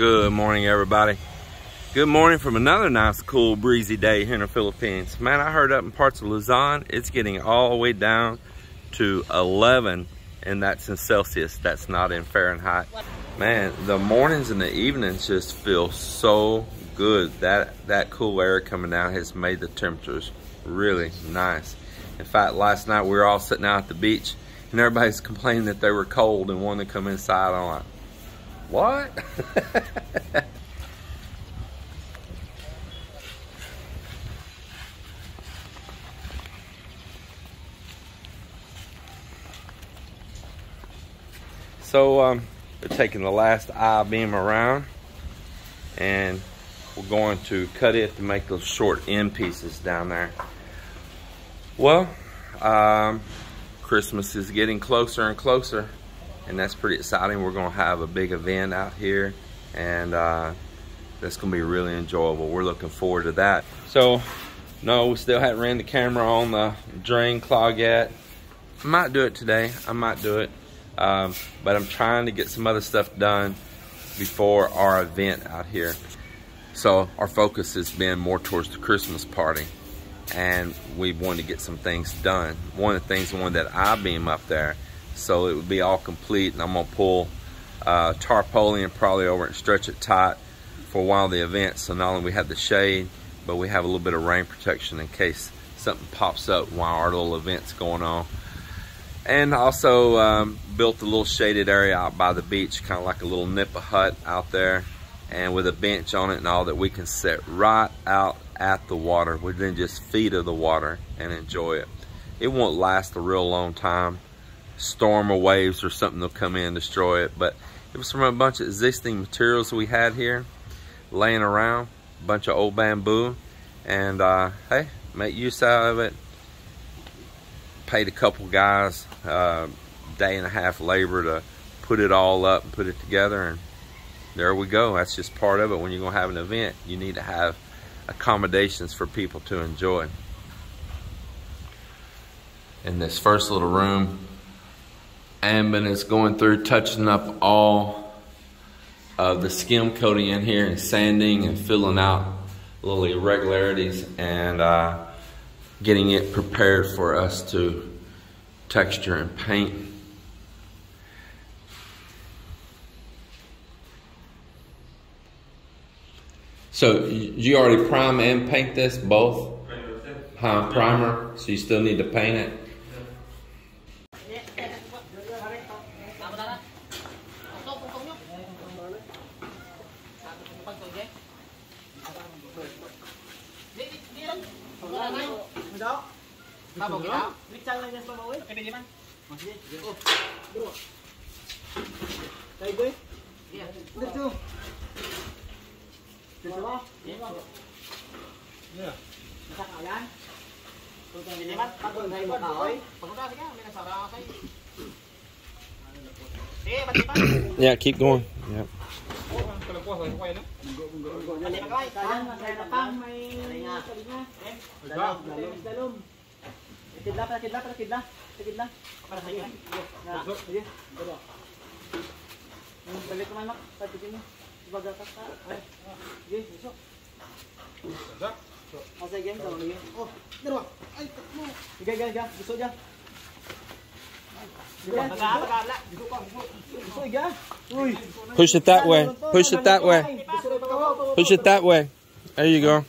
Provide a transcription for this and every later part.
Good morning, everybody. Good morning from another nice, cool, breezy day here in the Philippines. Man, I heard up in parts of Luzon, it's getting all the way down to 11, and that's in Celsius. That's not in Fahrenheit. Man, the mornings and the evenings just feel so good. That, that cool air coming down has made the temperatures really nice. In fact, last night we were all sitting out at the beach, and everybody's complaining that they were cold and wanted to come inside. Like, what? so um, we're taking the last I-beam around and we're going to cut it to make those short end pieces down there. Well, um, Christmas is getting closer and closer and that's pretty exciting. We're gonna have a big event out here and uh, that's gonna be really enjoyable. We're looking forward to that. So, no, we still haven't ran the camera on the drain clog yet. I might do it today, I might do it. Um, but I'm trying to get some other stuff done before our event out here. So our focus has been more towards the Christmas party and we wanted to get some things done. One of the things, one that I-beam up there, so it would be all complete and I'm gonna pull uh, tarpaulin probably over and stretch it tight for a while the event so not only we have the shade but we have a little bit of rain protection in case something pops up while our little event's going on. And also um, built a little shaded area out by the beach kind of like a little nipa hut out there and with a bench on it and all that we can sit right out at the water within just feet of the water and enjoy it. It won't last a real long time storm or waves or something will come in and destroy it. But it was from a bunch of existing materials we had here laying around, a bunch of old bamboo. And uh, hey, make use out of it. Paid a couple guys uh, day and a half labor to put it all up and put it together. And there we go. That's just part of it. When you're going to have an event, you need to have accommodations for people to enjoy. In this first little room, Ambin is going through touching up all of the skim coating in here and sanding and filling out little irregularities and uh, getting it prepared for us to texture and paint. So you already prime and paint this both? Huh, primer, so you still need to paint it? Oh, iga, iga. Gusto dyan. Iga, iga. Gusto, iga. Uy. Push it that way. Push it that way. Push it that way. There you go.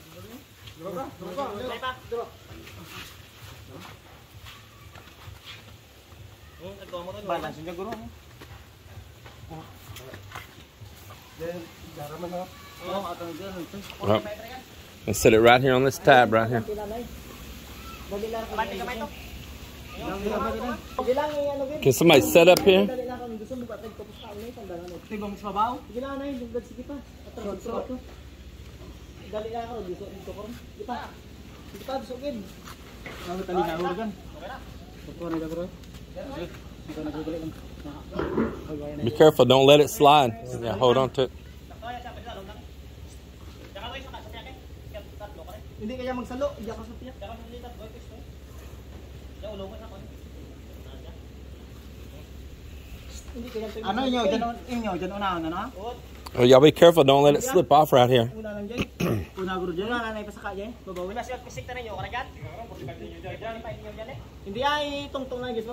And set it right here on this tab right here. Can somebody set up here? Ako. Be careful, don't let it slide. Yeah, hold on to it. Hindi kaya magsalo, iya ka sa tiyak. Hindi kaya Ano inyo, dyan inyo, dyan unahan, ano? Oh, y'all be careful. Don't let it slip off right here. Una lang dyan. Una guro dyan. Una nanay pa saka dyan. Babawi na siya. Pisik na ninyo. Karagan. Hindi ay tungtong na guys.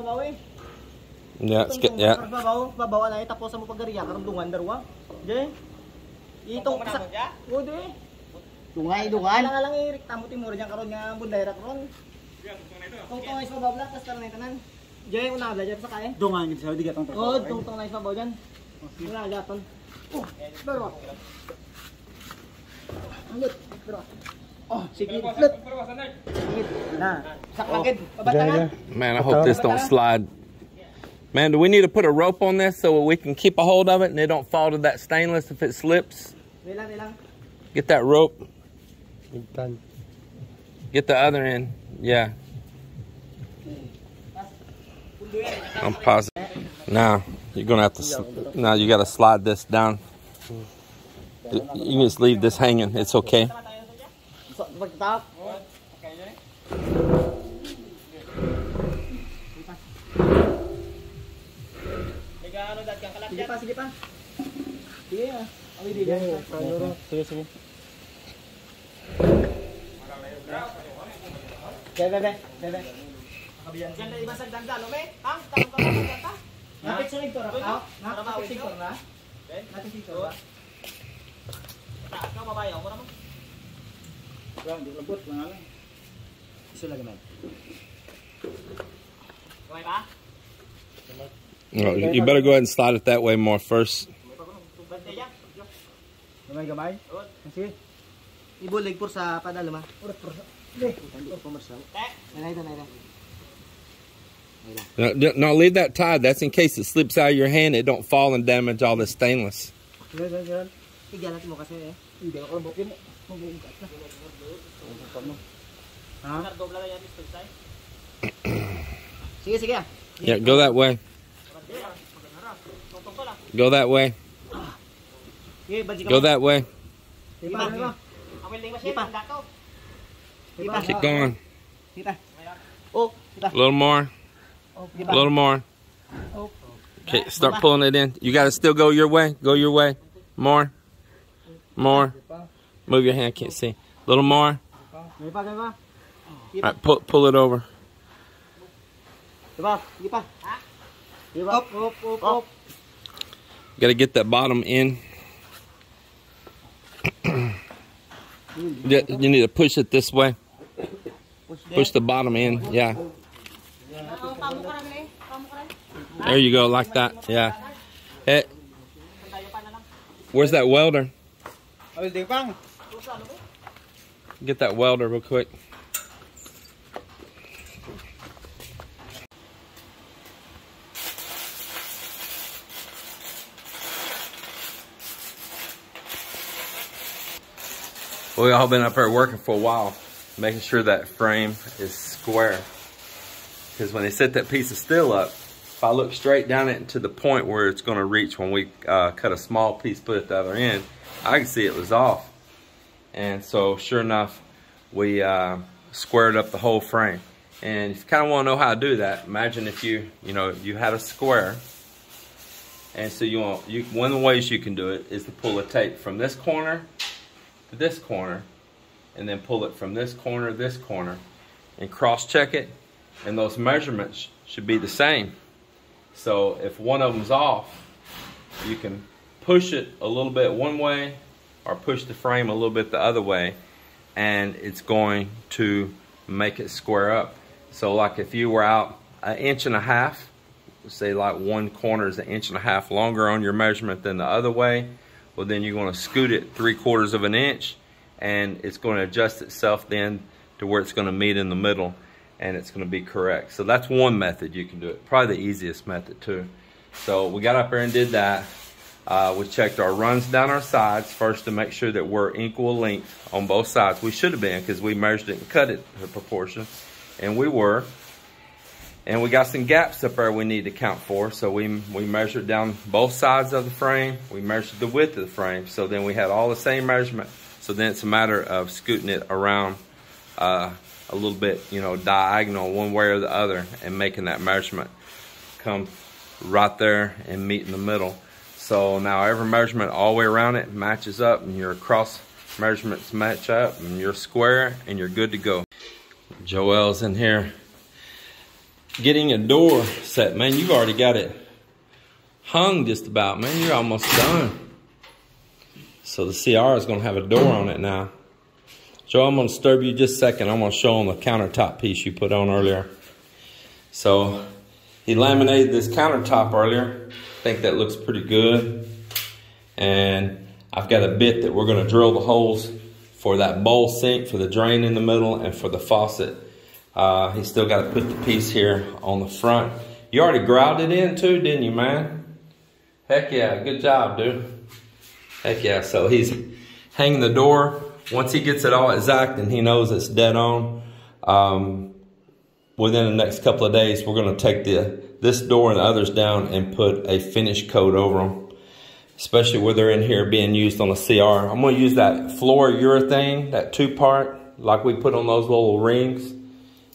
Yeah, it's good. Yeah. Babaw. Babaw na tapos mo pagariya. Karundungan darwa. Dyan. Itong sa... O. Dungay, dungan. Alang alang irik. Tamo timur dyan karon nga bunday rat ron. Tungtong ay sa babaw lang. Tapos karon ay tanan. Dyan una belajar sa kaya. Dungan gitu, di gatong Oh, tungtong na sa babaw dyan. Una gaton. Oh, darwa. Alit, darwa. Oh, sige, lit. Na. Saklagid. Babatangan. Man, I hope this don't slide. Man, do we need to put a rope on this so we can keep a hold of it and it don't fall to that stainless if it slips? Ilang, ilang. Get that rope. Get the other end. Yeah. I'm positive. Now you're gonna have to. Now you gotta slide this down. You can just leave this hanging. It's okay. Sige. Bebe, bebe, bebe. Diyan na ibasag dangdalo, me. Tang, tang, tang, tang, tang. Napit sa ligtor, ah. Napit sa ligtor na. Napit sa ligtor ba? Taas ka, babayaw ko naman. Lang, di labot lang lang. Iso lagi, man. Okay pa? No, you better go ahead and slide it that way more first. Bante yan. Gamay, gamay. Sige. Ibulig por sa padalo ma. Urat por. No, leave that tied. That's in case it slips out of your hand. It don't fall and damage all the stainless. Yeah, go that way. Go that way. Go that way. Keep going. Sige pa. Oh, sige pa. A little more. A little more. Okay, start pulling it in. You got to still go your way. Go your way. More. More. Move your hand. Can't see. A little more. Sige pa, sige pa. All right, pull pull it over. Up, up, up, up. You got to get that bottom in. You need to push it this way. Push the bottom in. Yeah. There you go, like that. Yeah. Hey, where's that welder? Abis, di pang. Get that welder real quick. Well, we all been up there working for a while, making sure that frame is square. Because when they set that piece of steel up, if I look straight down it to the point where it's going to reach when we uh, cut a small piece, put at the other end, I can see it was off. And so sure enough, we uh, squared up the whole frame. And if you kind of want to know how to do that, imagine if you, you know, you had a square. And so you want, you, one of the ways you can do it is to pull a tape from this corner to this corner, and then pull it from this corner this corner, and cross check it, and those measurements should be the same. So if one of them's off, you can push it a little bit one way or push the frame a little bit the other way and it's going to make it square up. So like if you were out an inch and a half, say like one corner is an inch and a half longer on your measurement than the other way, well then you're going to scoot it three quarters of an inch and it's going to adjust itself then to where it's going to meet in the middle and it's going to be correct. So that's one method you can do it. Probably the easiest method too. So we got up there and did that. Uh, we checked our runs down our sides first to make sure that we're equal length on both sides. We should have been because we measured it and cut it to proportion, and we were. And we got some gaps up there we need to count for. So we we measured down both sides of the frame. We measured the width of the frame. So then we had all the same measurement. So then it's a matter of scooting it around uh, a little bit, you know, diagonal one way or the other, and making that measurement come right there and meet in the middle. So now every measurement all the way around it matches up and your cross measurements match up and you're square and you're good to go. Joel's in here getting a door set. Man, you've already got it hung just about, man. You're almost done. So the CR is gonna have a door on it now. Joel, I'm gonna disturb you just a second. I'm gonna show them the countertop piece you put on earlier. So he laminated this countertop earlier. I think that looks pretty good. And I've got a bit that we're gonna drill the holes for that bowl sink, for the drain in the middle, and for the faucet. Uh, he's still got to put the piece here on the front. You already grouted it in too, didn't you, man? Heck yeah, good job, dude. Heck yeah, so he's hanging the door. Once he gets it all exact and he knows it's dead on, um, within the next couple of days, we're gonna take the this door and the others down and put a finish coat over them, especially where they're in here being used on the CR. I'm gonna use that floor urethane, that two part, like we put on those little rings,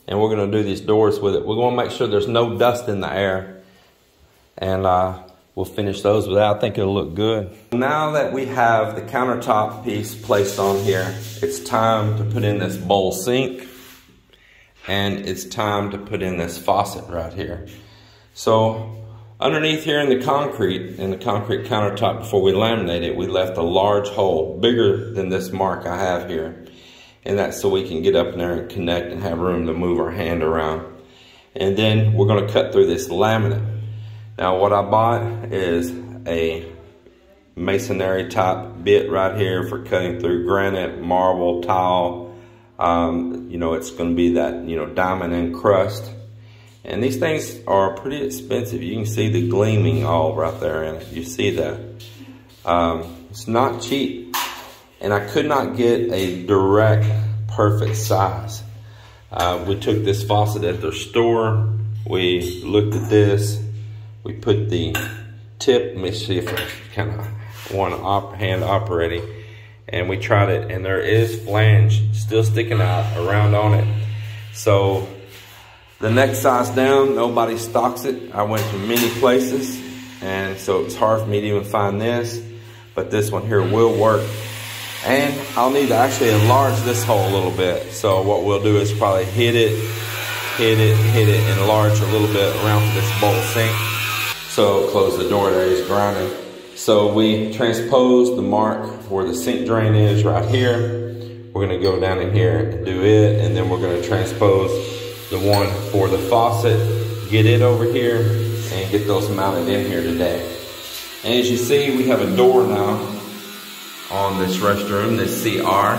and we're gonna do these doors with it. We're gonna make sure there's no dust in the air, and uh, we'll finish those with that. I think it'll look good. Now that we have the countertop piece placed on here, it's time to put in this bowl sink and it's time to put in this faucet right here. So underneath here in the concrete, in the concrete countertop before we laminate it, we left a large hole, bigger than this mark I have here. And that's so we can get up in there and connect and have room to move our hand around. And then we're gonna cut through this laminate. Now what I bought is a masonry type bit right here for cutting through granite, marble, tile. Um, you know, it's gonna be that, you know, diamond encrust. And these things are pretty expensive. You can see the gleaming all right there and. You see that. Um, it's not cheap. And I could not get a direct, perfect size. Uh, we took this faucet at their store. We looked at this. We put the tip, let me see if I kind of one op hand operating. And we tried it and there is flange still sticking out around on it. So the next size down, nobody stocks it. I went to many places, and so it was hard for me to even find this, but this one here will work. And I'll need to actually enlarge this hole a little bit. So what we'll do is probably hit it, hit it, hit it, enlarge a little bit around this bowl sink. So close the door there, he's grinding. So we transpose the mark where the sink drain is right here. We're gonna go down in here and do it, and then we're gonna transpose the one for the faucet, get it over here, and get those mounted in here today. And as you see, we have a door now on this restroom, this CR.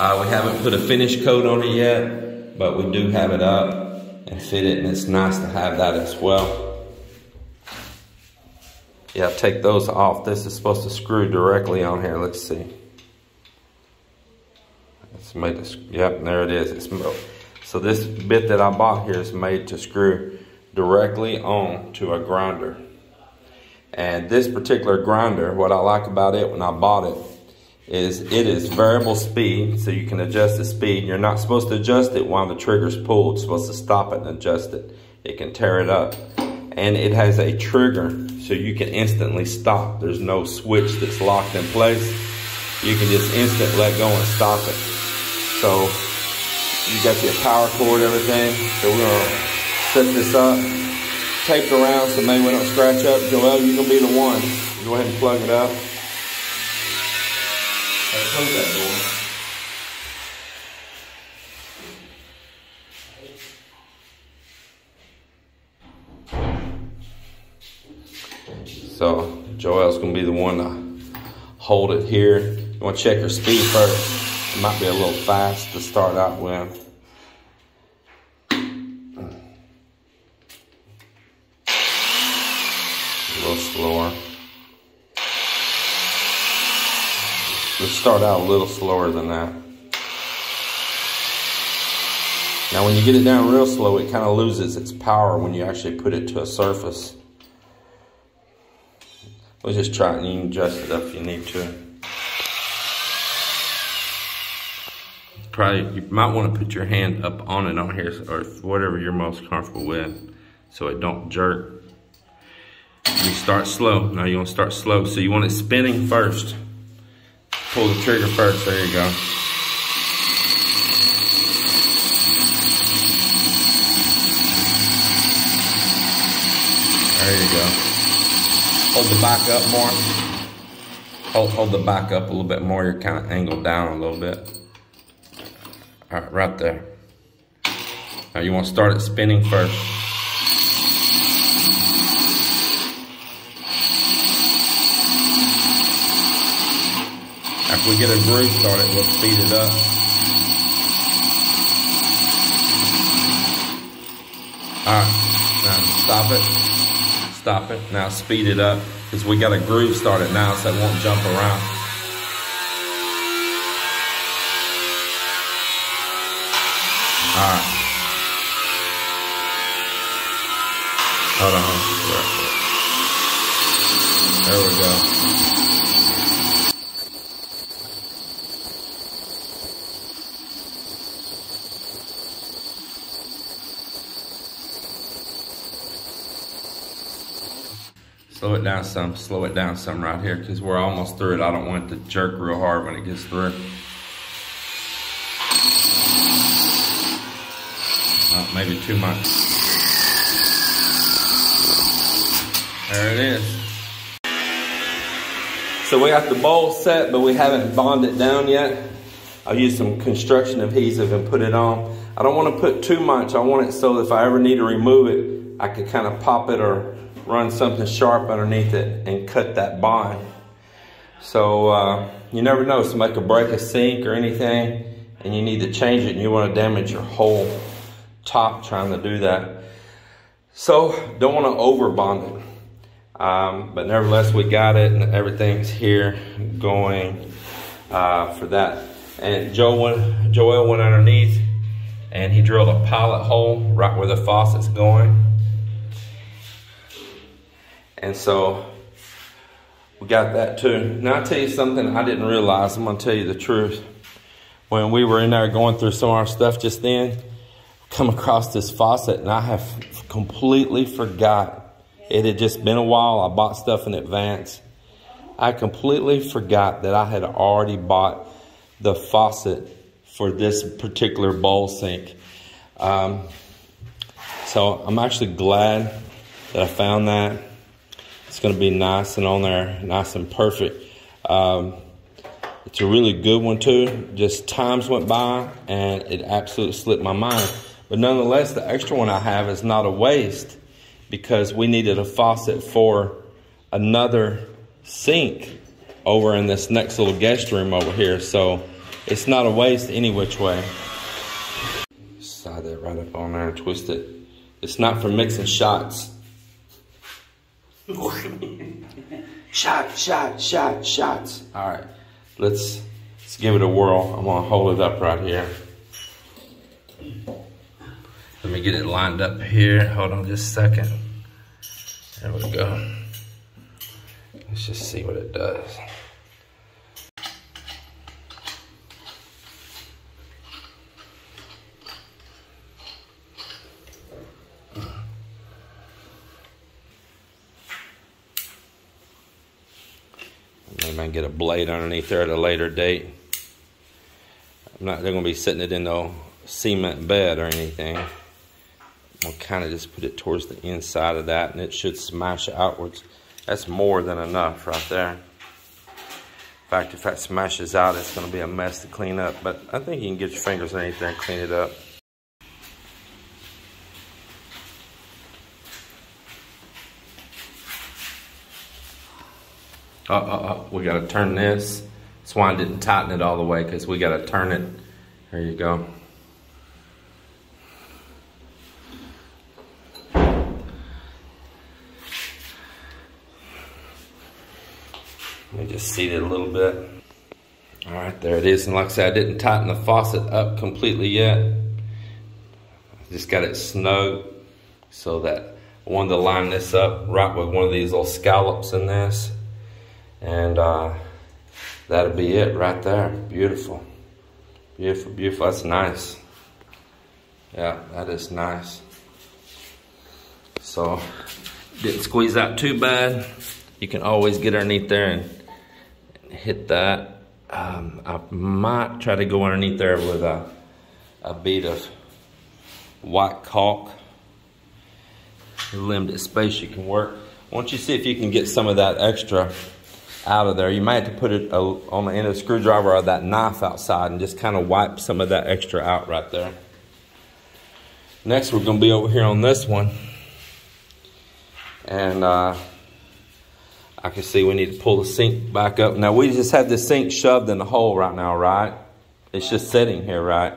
Uh, we haven't put a finish coat on it yet, but we do have it up and fit it, and it's nice to have that as well. Yeah, take those off. This is supposed to screw directly on here. Let's see. It's made to, yep, there it is. It's so this bit that I bought here is made to screw directly on to a grinder. And this particular grinder, what I like about it when I bought it, is it is variable speed, so you can adjust the speed. You're not supposed to adjust it while the trigger's pulled. You're supposed to stop it and adjust it. It can tear it up. And it has a trigger, so you can instantly stop. There's no switch that's locked in place. You can just instant let go and stop it. So you got your power cord, everything. So we're gonna set this up, taped around so maybe we don't scratch up. Joel, you're gonna be the one. Go ahead and plug it up. Close that door. So Joel's gonna be the one to hold it here. You wanna check your speed first. It might be a little fast to start out with. A little slower. Let's start out a little slower than that. Now when you get it down real slow, it kind of loses its power when you actually put it to a surface. We'll just try and adjust it up if you need to. probably, you might want to put your hand up on it on here or whatever you're most comfortable with so it don't jerk. You start slow. Now you want to start slow. So you want it spinning first. Pull the trigger first. There you go. There you go. Hold the back up more. Hold, hold the back up a little bit more. You're kind of angled down a little bit. All right, right there. Now you want to start it spinning first. After we get a groove started, we'll speed it up. All right, now stop it. Stop it. Now speed it up because we got a groove started now so it won't jump around. All right. Hold on. There we go. Slow it down some, slow it down some right here because we're almost through it. I don't want it to jerk real hard when it gets through. Oh, maybe too much. There it is. So we got the bowl set, but we haven't bonded it down yet. I'll use some construction adhesive and put it on. I don't want to put too much. I want it so if I ever need to remove it, I could kind of pop it or run something sharp underneath it and cut that bond. So uh, you never know, somebody could break a sink or anything and you need to change it and you want to damage your whole top trying to do that. So don't want to over bond it. Um, but nevertheless, we got it and everything's here going uh, for that. And went, Joel went underneath and he drilled a pilot hole right where the faucet's going. And so we got that too. Now I'll tell you something I didn't realize. I'm gonna tell you the truth. When we were in there going through some of our stuff just then, come across this faucet and I have completely forgot. It had just been a while. I bought stuff in advance. I completely forgot that I had already bought the faucet for this particular bowl sink. Um, so I'm actually glad that I found that. It's going to be nice and on there, nice and perfect. Um, it's a really good one too. Just times went by and it absolutely slipped my mind. But nonetheless, the extra one I have is not a waste because we needed a faucet for another sink over in this next little guest room over here. So it's not a waste any which way. Slide that right up on there and twist it. It's not for mixing shots. shot, shot, shot, shots. All right, let's, let's give it a whirl. I'm gonna hold it up right here. Let me get it lined up here. Hold on just a second. There we go. Let's just see what it does. Can get a blade underneath there at a later date. I'm not they're gonna be sitting it in no cement bed or anything. We'll kind of just put it towards the inside of that and it should smash outwards. That's more than enough right there. In fact, if that smashes out, it's gonna be a mess to clean up, but I think you can get your fingers underneath there and clean it up. Uh, uh, uh, we gotta turn this. I didn't tighten it all the way, because we gotta turn it. There you go. Let me just seat it a little bit. All right, there it is. And like I said, I didn't tighten the faucet up completely yet. I just got it snug so that I wanted to line this up right with one of these little scallops in this. And uh, that'll be it right there. Beautiful. Beautiful, beautiful. That's nice. Yeah, that is nice. So didn't squeeze out too bad. You can always get underneath there and hit that. Um, I might try to go underneath there with a, a bead of white caulk. Limited space you can work. Once you see if you can get some of that extra out of there, you might have to put it on the end of the screwdriver or that knife outside and just kind of wipe some of that extra out right there. Next, we're going to be over here on this one. And uh, I can see we need to pull the sink back up. Now, we just have the sink shoved in the hole right now, right? It's just sitting here, right?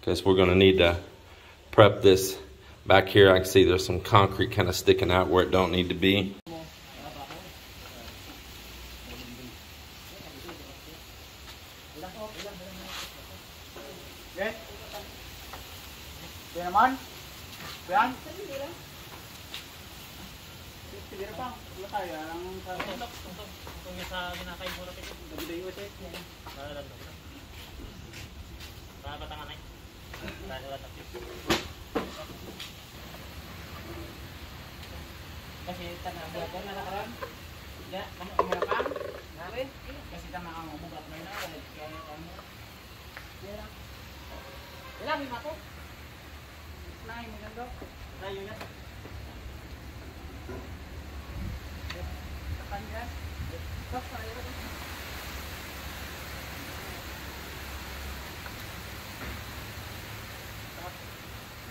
Because we're going to need to prep this back here. I can see there's some concrete kind of sticking out where it don't need to be. naman. Yan. Sige pa. Wala tayo. Ang tutok, tutok. Kung sa ginakay mo rin. Gabi na iwas eh. Para lang. Para batangan ay. Para wala tapos. Kasi tanah buat ko na nakaroon. Ya, kamu umarapan. Nawe. Kasi tanah ang kamu. Wala. Wala, may. ไงกันก็ได้อยู่นะ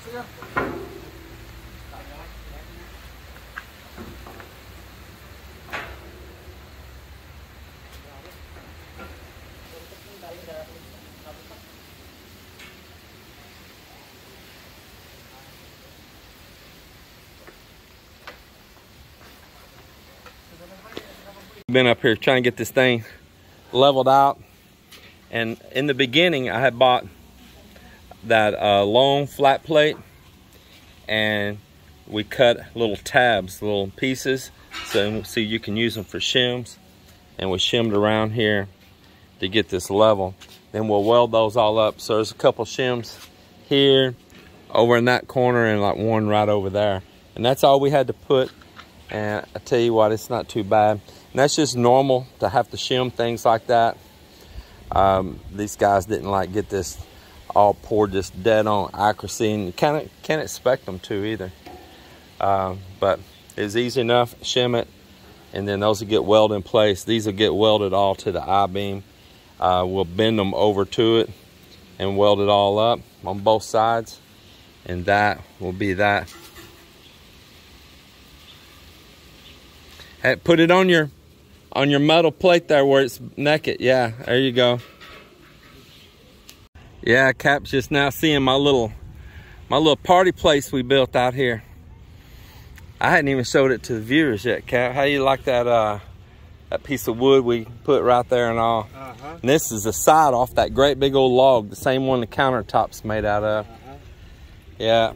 เสื้อ Been up here trying to get this thing leveled out. And in the beginning, I had bought that uh, long flat plate and we cut little tabs, little pieces, so, so you can use them for shims. And we shimmed around here to get this level. Then we'll weld those all up. So there's a couple shims here, over in that corner, and like one right over there. And that's all we had to put. And I tell you what, it's not too bad. And that's just normal to have to shim things like that. Um, these guys didn't like get this all poured just dead on accuracy, and you of can't expect them to either. Um, but it's easy enough, shim it, and then those will get welded in place. These will get welded all to the I-beam. Uh, we'll bend them over to it and weld it all up on both sides, and that will be that. Hey, put it on your on your metal plate there where it's naked. Yeah, there you go. Yeah, Cap's just now seeing my little my little party place we built out here. I hadn't even showed it to the viewers yet, Cap. How you like that uh that piece of wood we put right there and all? Uh-huh. And this is the side off that great big old log, the same one the countertop's made out of. Uh-huh. Yeah.